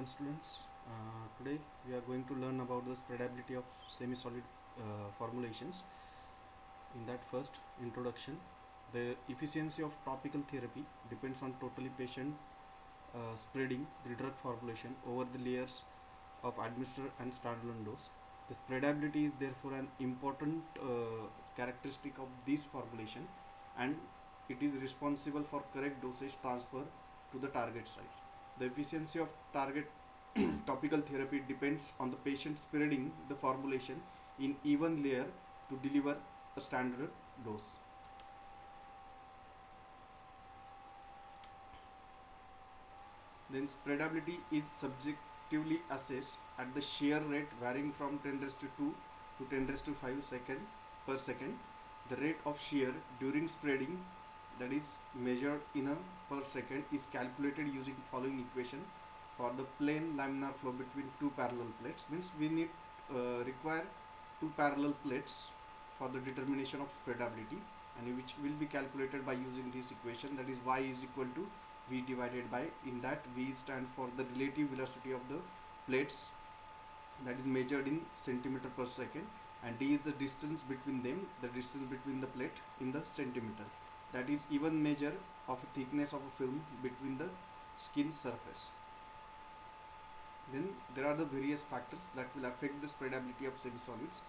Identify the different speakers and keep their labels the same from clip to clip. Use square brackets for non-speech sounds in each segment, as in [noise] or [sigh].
Speaker 1: welcome students. Uh, today we are going to learn about the spreadability of semi-solid uh, formulations. In that first introduction, the efficiency of topical therapy depends on totally patient uh, spreading the drug formulation over the layers of administered and standalone dose. The spreadability is therefore an important uh, characteristic of this formulation and it is responsible for correct dosage transfer to the target site. The efficiency of target [clears throat] topical therapy depends on the patient spreading the formulation in even layer to deliver a standard dose. Then spreadability is subjectively assessed at the shear rate varying from 10 raised to 2 to 10 raised to 5 second per second. The rate of shear during spreading that is measured in a per second is calculated using following equation for the plane laminar flow between two parallel plates. Means we need uh, require two parallel plates for the determination of spreadability and which will be calculated by using this equation. That is y is equal to v divided by in that v stand for the relative velocity of the plates that is measured in centimeter per second and d is the distance between them the distance between the plate in the centimeter that is even measure of thickness of a film between the skin surface. Then there are the various factors that will affect the spreadability of semi-solids.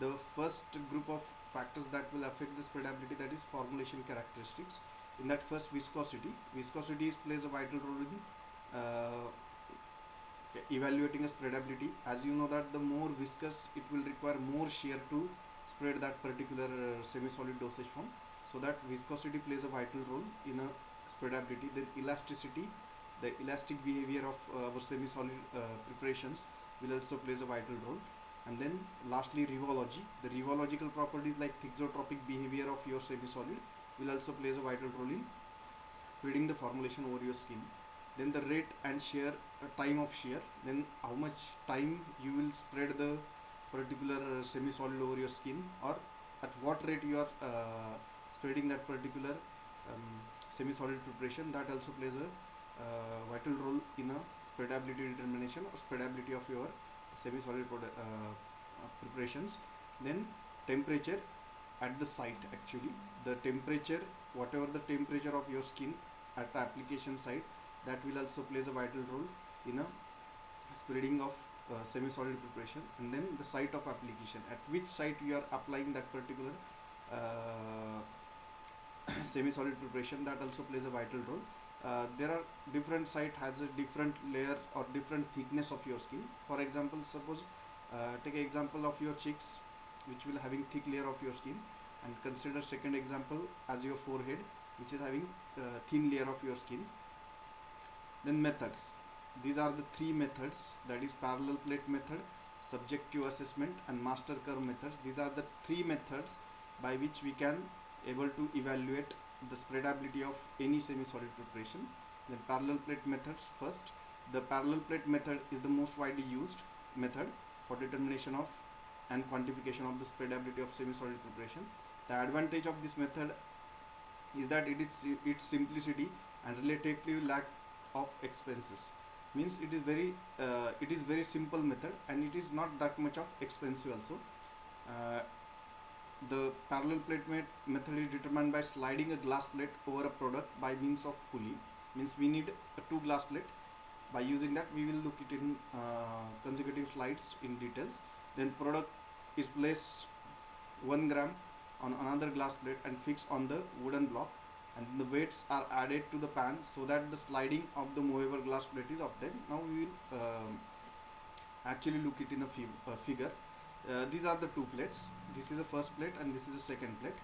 Speaker 1: The first group of factors that will affect the spreadability that is formulation characteristics. In that first viscosity. Viscosity is plays a vital role in uh, evaluating a spreadability. As you know that the more viscous it will require more shear to spread that particular uh, semi-solid dosage form so that viscosity plays a vital role in a spreadability. Then elasticity the elastic behavior of uh, our semi-solid uh, preparations will also plays a vital role. And then lastly rheology. The rheological properties like thixotropic behavior of your semi-solid will also plays a vital role in spreading the formulation over your skin. Then the rate and shear uh, time of shear. Then how much time you will spread the particular uh, semi-solid over your skin or at what rate you are uh, spreading that particular um, semi-solid preparation that also plays a uh, vital role in a spreadability determination or spreadability of your semi-solid uh, preparations. Then temperature at the site actually. The temperature whatever the temperature of your skin at the application site that will also plays a vital role in a spreading of uh, semi-solid preparation. And then the site of application at which site you are applying that particular uh, [clears throat] semi-solid preparation that also plays a vital role. Uh, there are different site has a different layer or different thickness of your skin. For example suppose uh, take example of your cheeks which will having thick layer of your skin. And consider second example as your forehead which is having uh, thin layer of your skin. Then methods. These are the three methods. That is parallel plate method subjective assessment and master curve methods. These are the three methods by which we can able to evaluate the spreadability of any semi-solid preparation. Then parallel plate methods first. The parallel plate method is the most widely used method for determination of and quantification of the spreadability of semi-solid preparation. The advantage of this method is that it is its simplicity and relatively lack of expenses. Means it is very uh, it is very simple method and it is not that much of expensive also. Uh, the parallel plate method is determined by sliding a glass plate over a product by means of pulley. Means we need a two glass plate. By using that we will look it in uh, consecutive slides in details. Then product is placed 1 gram on another glass plate and fixed on the wooden block. And the weights are added to the pan so that the sliding of the movable glass plate is obtained. Now we will um, actually look it in a uh, figure uh, these are the two plates. This is the first plate and this is the second plate.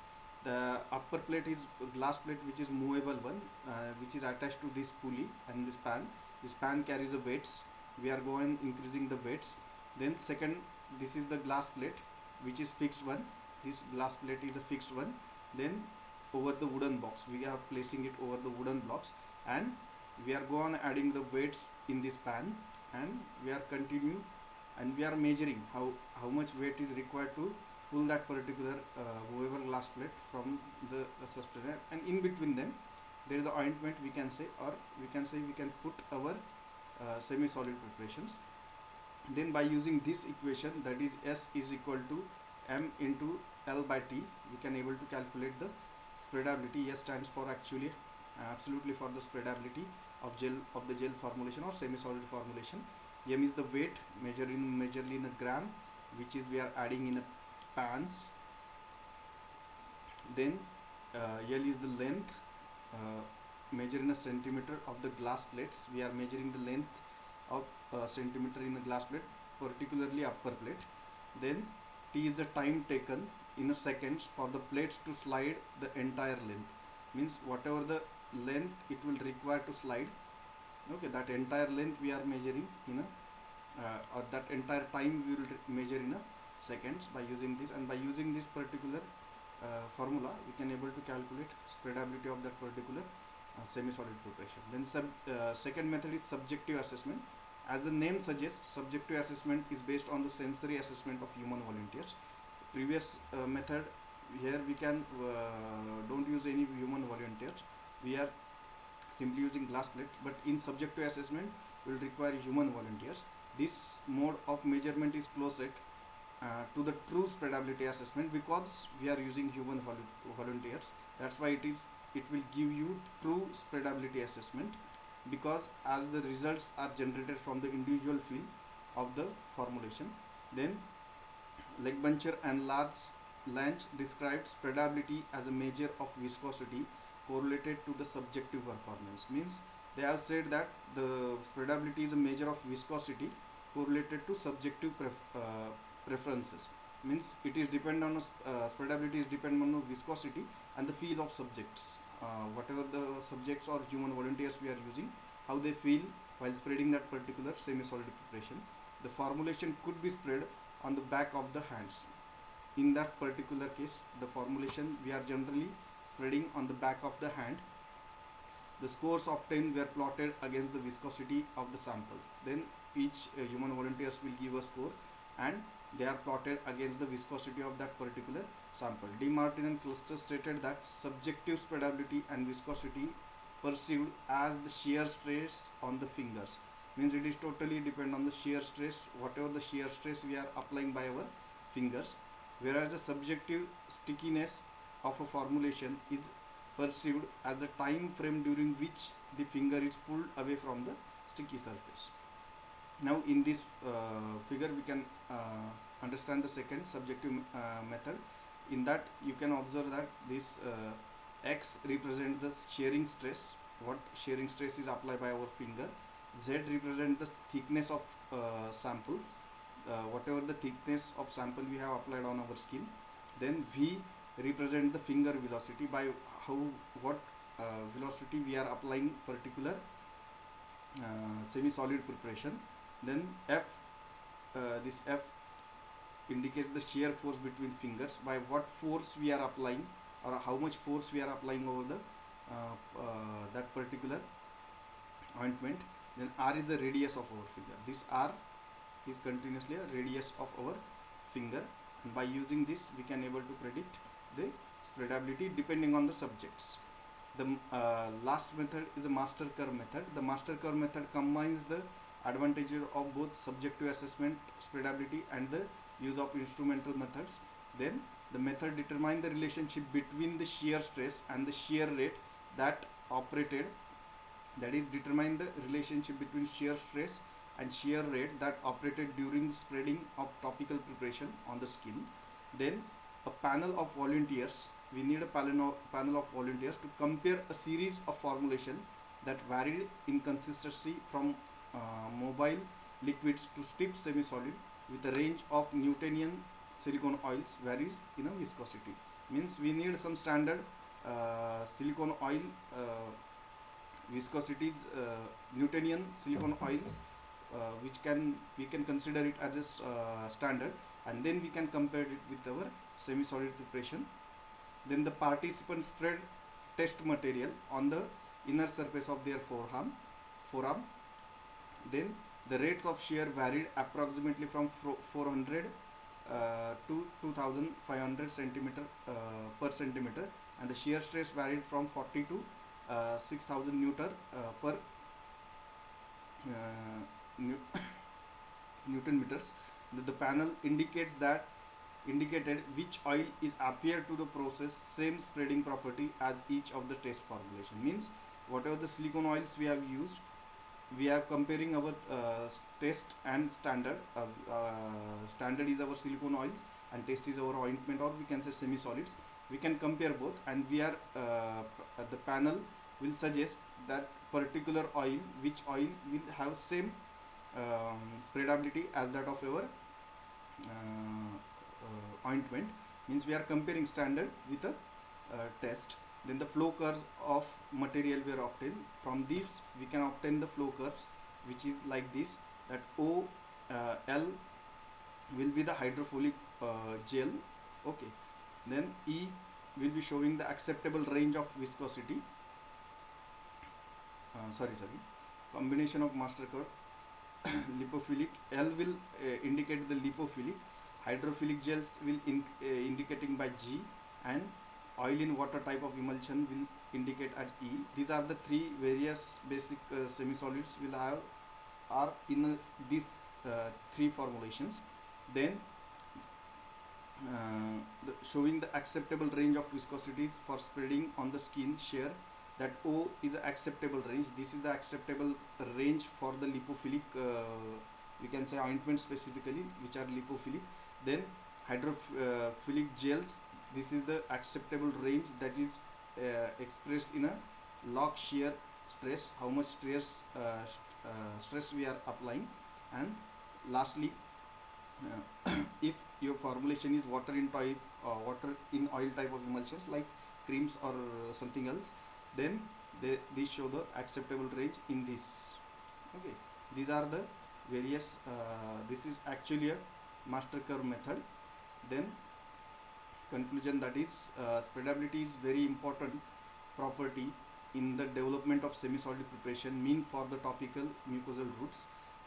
Speaker 1: The upper plate is glass plate which is movable one uh, which is attached to this pulley and this pan. This pan carries the weights. We are going increasing the weights. Then second this is the glass plate which is fixed one. This glass plate is a fixed one. Then over the wooden box we are placing it over the wooden blocks and we are going adding the weights in this pan and we are continue and we are measuring how how much weight is required to pull that particular uh, movable glass plate from the, the and in between them there is an ointment we can say or we can say we can put our uh, semi-solid preparations. Then by using this equation that is s is equal to m into l by t we can able to calculate the spreadability. S stands for actually uh, absolutely for the spreadability of gel of the gel formulation or semi-solid formulation m is the weight measured in majorly in a gram which is we are adding in a pans. Then uh, l is the length uh, measured in a centimeter of the glass plates. We are measuring the length of uh, centimeter in the glass plate particularly upper plate. Then t is the time taken in a seconds for the plates to slide the entire length. Means whatever the length it will require to slide okay that entire length we are measuring in a uh, or that entire time we will measure in a seconds by using this. And by using this particular uh, formula we can able to calculate spreadability of that particular uh, semi-solid preparation then sub, uh, second method is subjective assessment. As the name suggests subjective assessment is based on the sensory assessment of human volunteers. Previous uh, method here we can uh, don't use any human volunteers. We are simply using glass plates but in subjective assessment will require human volunteers. This mode of measurement is closer uh, to the true spreadability assessment because we are using human volu volunteers. That's why it is it will give you true spreadability assessment because as the results are generated from the individual field of the formulation then Langenbucher and Large Lange described spreadability as a measure of viscosity correlated to the subjective performance. Means they have said that the spreadability is a measure of viscosity correlated to subjective pref uh, preferences. Means it is depend on uh, spreadability is depend on viscosity and the feel of subjects. Uh, whatever the subjects or human volunteers we are using how they feel while spreading that particular semi-solid preparation the formulation could be spread on the back of the hands. In that particular case the formulation we are generally spreading on the back of the hand the scores obtained were plotted against the viscosity of the samples then each uh, human volunteers will give a score and they are plotted against the viscosity of that particular sample. De Martine and Cussler stated that subjective spreadability and viscosity perceived as the shear stress on the fingers means it is totally depend on the shear stress whatever the shear stress we are applying by our fingers whereas the subjective stickiness of a formulation is perceived as the time frame during which the finger is pulled away from the sticky surface. Now in this uh, figure we can uh, understand the second subjective uh, method. In that you can observe that this uh, x represent the shearing stress. What shearing stress is applied by our finger. Z represent the thickness of uh, samples. Uh, whatever the thickness of sample we have applied on our skin. Then v represent the finger velocity by how what velocity we are applying particular semi-solid preparation. Then F uh, this F indicates the shear force between fingers by what force we are applying or how much force we are applying over the uh, uh, that particular ointment. Then R is the radius of our finger. This R is continuously a radius of our finger. And by using this we can able to predict the spreadability depending on the subjects. The uh, last method is the master curve method. The master curve method combines the advantages of both subjective assessment spreadability and the use of instrumental methods. Then the method determine the relationship between the shear stress and the shear rate that operated that is determine the relationship between shear stress and shear rate that operated during spreading of topical preparation on the skin. Then a panel of volunteers we need a panel of volunteers to compare a series of formulation that varied in consistency from uh, mobile liquids to stiff semi-solid with a range of Newtonian silicone oils varies in a viscosity. Means we need some standard uh, silicone oil uh, viscosities uh, Newtonian silicone oils uh, which can we can consider it as a uh, standard and then we can compare it with our semi-solid preparation. Then the participants spread test material on the inner surface of their forearm forearm. Then the rates of shear varied approximately from 400 uh, to 2500 centimeter uh, per centimeter. And the shear stress varied from 40 to uh, 6000 newton uh, per uh, New- [coughs] Newton meters. The, panel indicates that indicated which oil is appear to the process same spreading property as each of the test formulation. Means whatever the silicone oils we have used we are comparing our uh, test and standard uh, uh, standard is our silicone oils and test is our ointment or we can say semi solids we can compare both and we are uh, the panel will suggest that particular oil which oil will have same um, spreadability as that of our ointment means we are comparing standard with a uh, test. Then the flow curves of material we are obtained from this we can obtain the flow curves which is like this that O uh, L will be the hydrophilic uh, gel okay. Then E will be showing the acceptable range of viscosity uh, sorry sorry combination of master curve [coughs] lipophilic L will uh, indicate the lipophilic hydrophilic gels will in, uh, indicating by G and oil in water type of emulsion will indicate at E. These are the three various basic uh, semi-solids will have are in uh, these uh, three formulations. Then uh, the, showing the acceptable range of viscosities for spreading on the skin shear that O is a acceptable range. This is the acceptable range for the lipophilic uh, we can say ointment specifically which are lipophilic then hydrophilic gels this is the acceptable range that is uh, expressed in a log shear stress how much stress uh, uh, stress we are applying and lastly uh, [clears throat] if your formulation is water in type uh, water in oil type of emulsions like creams or something else then they these show the acceptable range in this. Okay. These are the various uh, this is actually a master curve method. Then conclusion that is uh, spreadability is very important property in the development of semi-solid preparation mean for the topical mucosal routes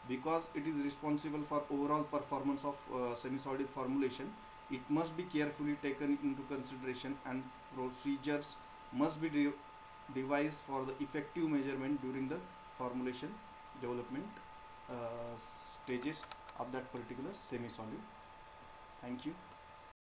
Speaker 1: because it is responsible for overall performance of uh, semi-solid formulation. It must be carefully taken into consideration and procedures must be devised for the effective measurement during the formulation development uh, stages of that particular semi-solid. Thank you